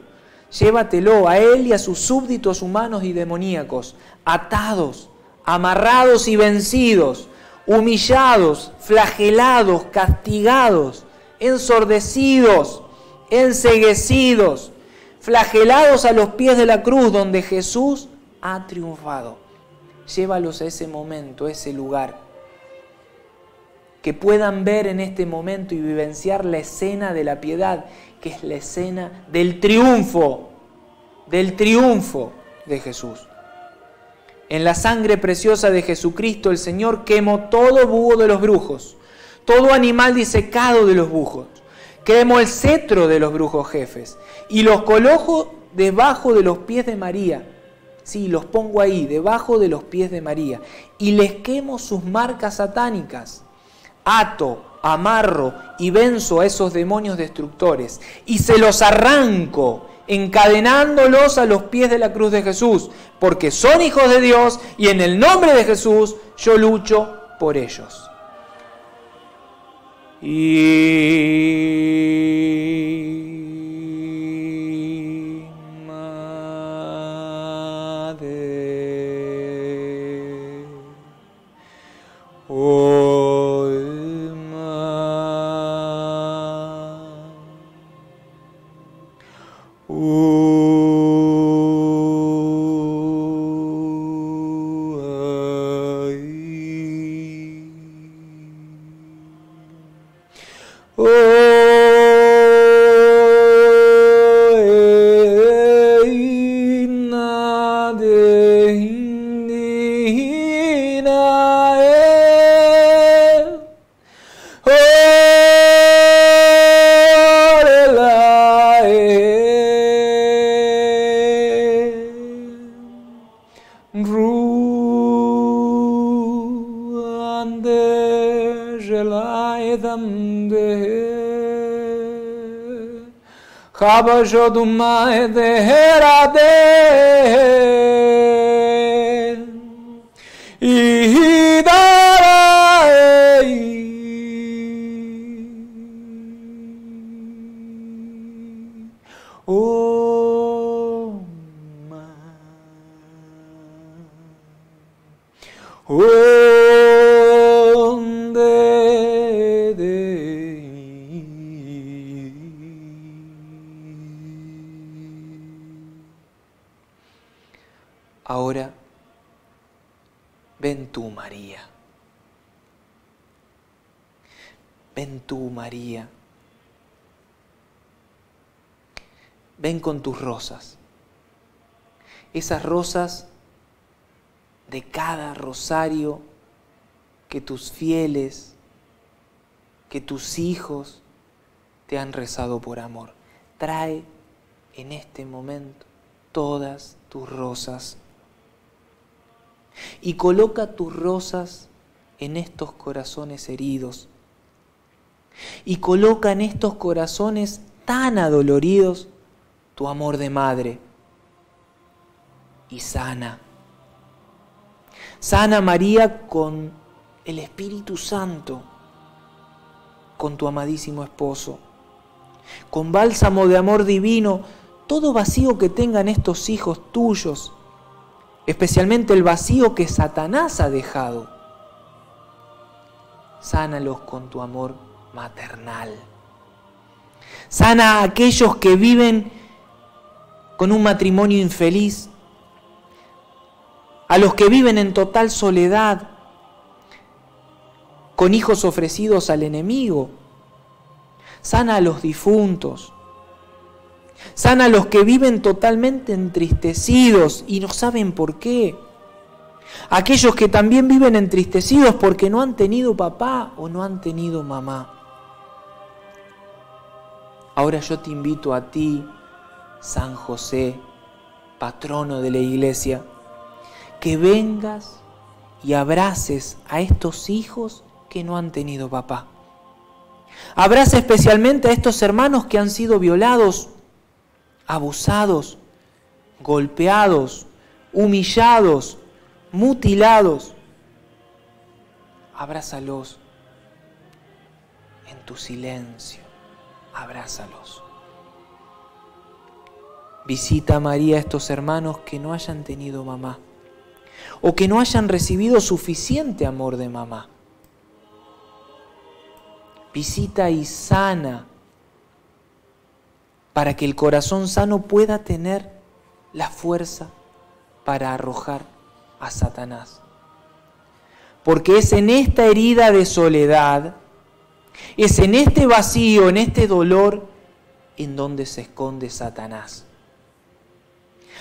Llévatelo a él y a sus súbditos humanos y demoníacos, atados, amarrados y vencidos, humillados, flagelados, castigados, ensordecidos, enseguecidos, flagelados a los pies de la cruz donde Jesús ha triunfado. Llévalos a ese momento, a ese lugar. Que puedan ver en este momento y vivenciar la escena de la piedad, que es la escena del triunfo, del triunfo de Jesús. En la sangre preciosa de Jesucristo el Señor quemó todo búho de los brujos, todo animal disecado de los brujos, quemó el cetro de los brujos jefes y los colocó debajo de los pies de María. Sí, los pongo ahí, debajo de los pies de María, y les quemo sus marcas satánicas. Ato, amarro y venzo a esos demonios destructores, y se los arranco encadenándolos a los pies de la cruz de Jesús, porque son hijos de Dios y en el nombre de Jesús yo lucho por ellos. Y Haba joduma de herade Oh, ma. Oh. María. Ven con tus rosas. Esas rosas de cada rosario que tus fieles, que tus hijos te han rezado por amor. Trae en este momento todas tus rosas y coloca tus rosas en estos corazones heridos. Y coloca en estos corazones tan adoloridos tu amor de madre. Y sana. Sana María con el Espíritu Santo, con tu amadísimo esposo. Con bálsamo de amor divino, todo vacío que tengan estos hijos tuyos especialmente el vacío que Satanás ha dejado. Sánalos con tu amor maternal. Sana a aquellos que viven con un matrimonio infeliz, a los que viven en total soledad, con hijos ofrecidos al enemigo. Sana a los difuntos, Sana a los que viven totalmente entristecidos y no saben por qué. Aquellos que también viven entristecidos porque no han tenido papá o no han tenido mamá. Ahora yo te invito a ti, San José, patrono de la iglesia, que vengas y abraces a estos hijos que no han tenido papá. Abraza especialmente a estos hermanos que han sido violados, abusados, golpeados, humillados, mutilados. Abrázalos en tu silencio, abrázalos. Visita María a estos hermanos que no hayan tenido mamá o que no hayan recibido suficiente amor de mamá. Visita y sana para que el corazón sano pueda tener la fuerza para arrojar a Satanás. Porque es en esta herida de soledad, es en este vacío, en este dolor, en donde se esconde Satanás.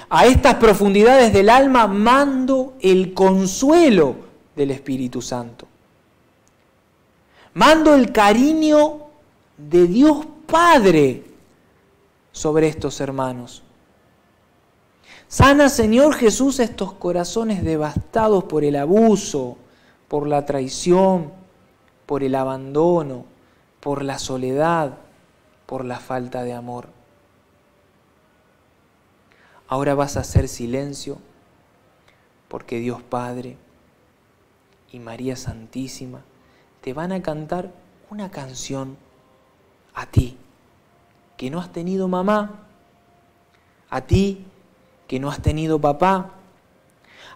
A estas profundidades del alma mando el consuelo del Espíritu Santo. Mando el cariño de Dios Padre sobre estos hermanos. Sana, Señor Jesús, estos corazones devastados por el abuso, por la traición, por el abandono, por la soledad, por la falta de amor. Ahora vas a hacer silencio porque Dios Padre y María Santísima te van a cantar una canción a ti, que no has tenido mamá, a ti que no has tenido papá,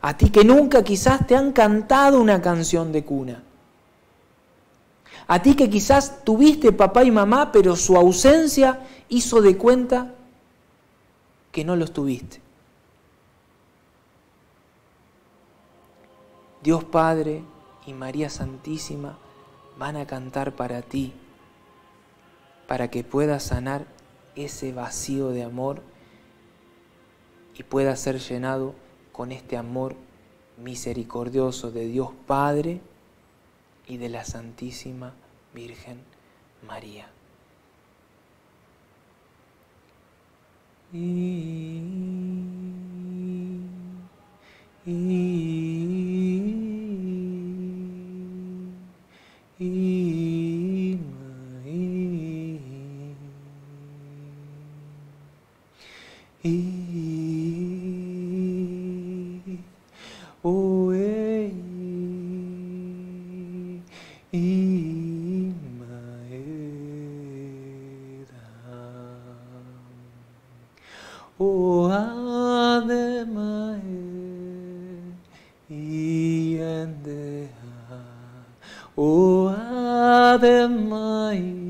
a ti que nunca quizás te han cantado una canción de cuna, a ti que quizás tuviste papá y mamá, pero su ausencia hizo de cuenta que no los tuviste. Dios Padre y María Santísima van a cantar para ti, para que puedas sanar ese vacío de amor y pueda ser llenado con este amor misericordioso de Dios Padre y de la Santísima Virgen María. ademae o oh, Ademai.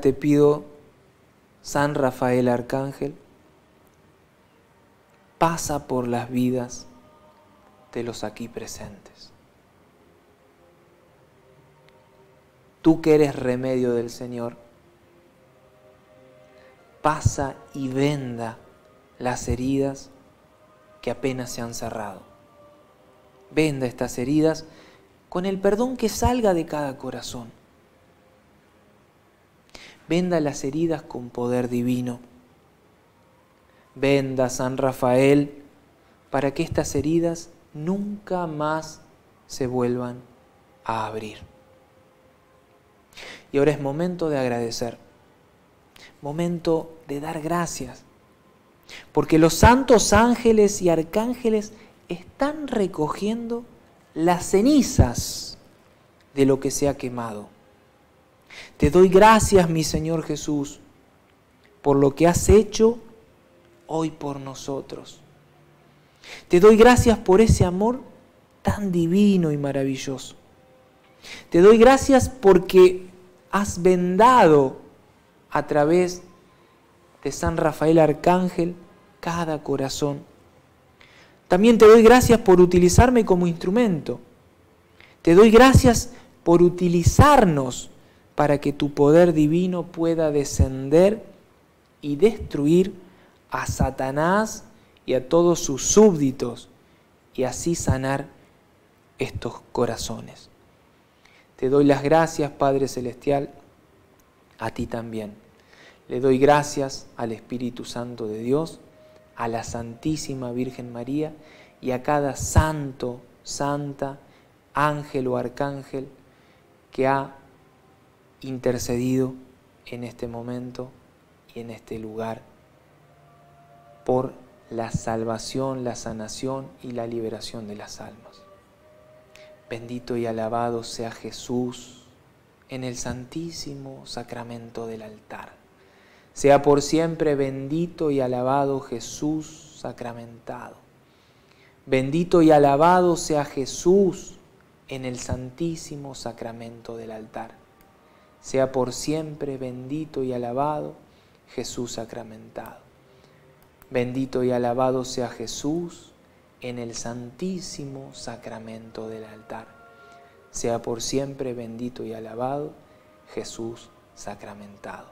Te pido, San Rafael Arcángel, pasa por las vidas de los aquí presentes. Tú que eres remedio del Señor, pasa y venda las heridas que apenas se han cerrado. Venda estas heridas con el perdón que salga de cada corazón. Venda las heridas con poder divino. Venda San Rafael para que estas heridas nunca más se vuelvan a abrir. Y ahora es momento de agradecer, momento de dar gracias, porque los santos ángeles y arcángeles están recogiendo las cenizas de lo que se ha quemado. Te doy gracias, mi Señor Jesús, por lo que has hecho hoy por nosotros. Te doy gracias por ese amor tan divino y maravilloso. Te doy gracias porque has vendado a través de San Rafael Arcángel cada corazón. También te doy gracias por utilizarme como instrumento. Te doy gracias por utilizarnos para que tu poder divino pueda descender y destruir a Satanás y a todos sus súbditos y así sanar estos corazones. Te doy las gracias, Padre Celestial, a ti también. Le doy gracias al Espíritu Santo de Dios, a la Santísima Virgen María y a cada santo, santa, ángel o arcángel que ha intercedido en este momento y en este lugar por la salvación, la sanación y la liberación de las almas. Bendito y alabado sea Jesús en el santísimo sacramento del altar. Sea por siempre bendito y alabado Jesús sacramentado. Bendito y alabado sea Jesús en el santísimo sacramento del altar. Sea por siempre bendito y alabado Jesús sacramentado. Bendito y alabado sea Jesús en el santísimo sacramento del altar. Sea por siempre bendito y alabado Jesús sacramentado.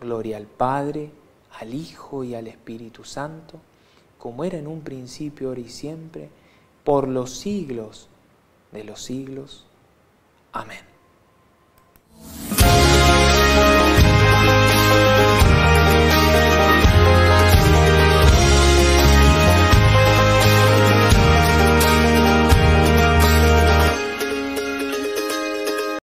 Gloria al Padre, al Hijo y al Espíritu Santo, como era en un principio, ahora y siempre, por los siglos de los siglos. Amén. Bye.